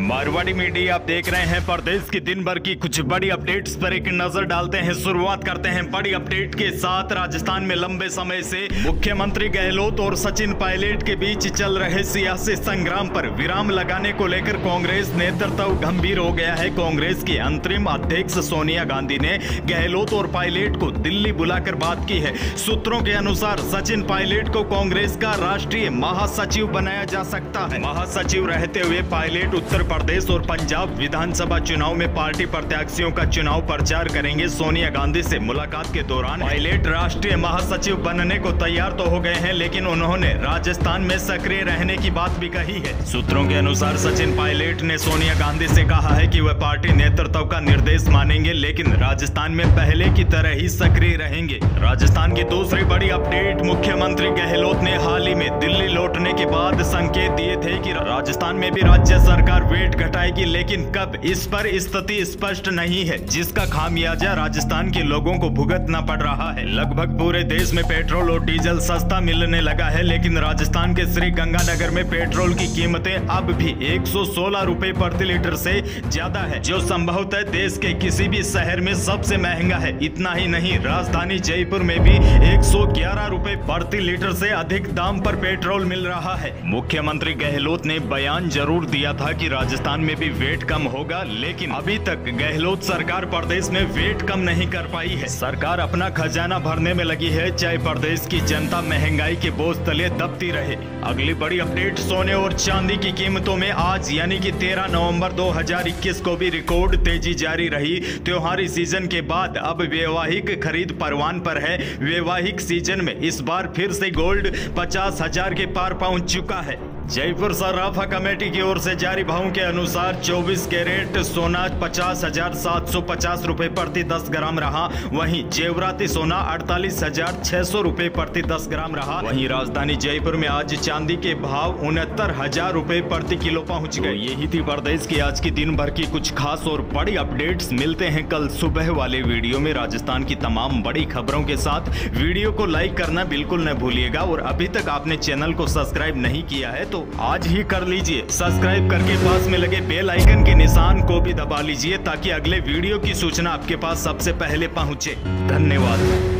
Marwari media आप देख रहे हैं, प्रदेश की दिन भर की कुछ बड़ी अपडेट्स पर एक नज़र डालते हैं, शुरुआत करते हैं बड़ी अपडेट के साथ। राजस्थान में लंबे समय से मुख्यमंत्री गहलोत और सचिन पायलट के बीच चल रहे सियासी संग्राम पर विराम लगाने को लेकर कांग्रेस नेतृत्व गंभीर हो गया है। कांग्रेस की अंतरिम अध्यक्ष सोनिया गांधी ने गहलोत और पायलट को दिल्ली बुलाकर बात की है। सूत्रों के अनुसार, सचिन पायलट को कांग्रेस का राष्ट्रीय महासचिव बनाया जा सकता है। महासचिव रहते हुए पायलट उत्तर प्रदेश और पंजाब विधानसभा चुनाव में पार्टी प्रत्याशियों का चुनाव प्रचार करेंगे। सोनिया गांधी से मुलाकात के दौरान पायलट राष्ट्रीय महासचिव बनने को तैयार तो हो गए हैं, लेकिन उन्होंने राजस्थान में सक्रिय रहने की बात भी कही है। सूत्रों के अनुसार सचिन पायलट ने सोनिया गांधी से कहा है कि वह पार्टी नेतृत्व का निर्देश मानेंगे, लेकिन राजस्थान में पहले की तरह ही सक्रिय रहेंगे। राजस्थान की दूसरी बड़ी अपडेट, मुख्यमंत्री गहलोत ने हाल ही में दिल्ली लौटने के बाद संकेत दिए थे कि राजस्थान में भी राज्य सरकार वेट घटाएगी, लेकिन कब? इस पर स्थिति स्पष्ट नहीं है। जिसका खामियाजा राजस्थान के लोगों को भुगतना पड़ रहा है। लगभग पूरे देश में पेट्रोल और डीजल सस्ता मिलने लगा है, लेकिन राजस्थान के श्री गंगानगर में पेट्रोल की कीमतें अब भी 116 रुपए प्रति लीटर से ज़्यादा है, जो संभवतः देश के किसी भी शहर में सबसे महँगा है। इतना ही नहीं, राजधानी जयपुर में भी 111 रुपए प्रति लीटर से अधिक दाम पर पेट्रोल मिल रहा है। मुख्यमंत्री गहलोत ने बयान ज़रूर दिया था कि राजस्थान में भी वेट कम होगा, लेकिन अभी तक गहलोत सरकार प्रदेश में वेट कम नहीं कर पाई है। सरकार अपना खजाना भरने में लगी है, चाहे प्रदेश की जनता महँगाई के बोझ तले दबती रहे। अगली बड़ी अपडेट, सोने और चांदी की कीमतों में आज, यानी कि 13 नवंबर 2021 को भी रिकॉर्ड तेज़ी जारी रही। त्योहारी सीज़न के बाद अब वैवाहिक खरीद परवान पर है। वैवाहिक सीज़न में इस बार फिर से गोल्ड पचास हज़ार के पार पहुँच चुका है। जयपुर सराफा कमेटी की ओर से जारी भावों के अनुसार 24 कैरेट सोना पचास हज़ार सात सौ पचास रूपए प्रति 10 ग्राम रहा। वहीं जेवराती सोना अड़तालीस हज़ार छह सौ रूपए प्रति 10 ग्राम रहा। वहीं राजधानी जयपुर में आज चांदी के भाव उनहत्तर हज़ार रूपए प्रति किलो पहुँच गए। यही थी प्रदेश की आज की दिन भर की कुछ खास और बड़ी अपडेट्स। मिलते हैं कल सुबह वाले वीडियो में। राजस्थान की तमाम बड़ी खबरों के साथ। वीडियो को लाइक करना बिल्कुल न भूलिएगा और अभी तक आपने चैनल को सब्सक्राइब नहीं किया है तो आज ही कर लीजिए। सब्सक्राइब करके पास में लगे बेल आइकन के निशान को भी दबा लीजिए ताकि अगले वीडियो की सूचना आपके पास सबसे पहले पहुँचे। धन्यवाद।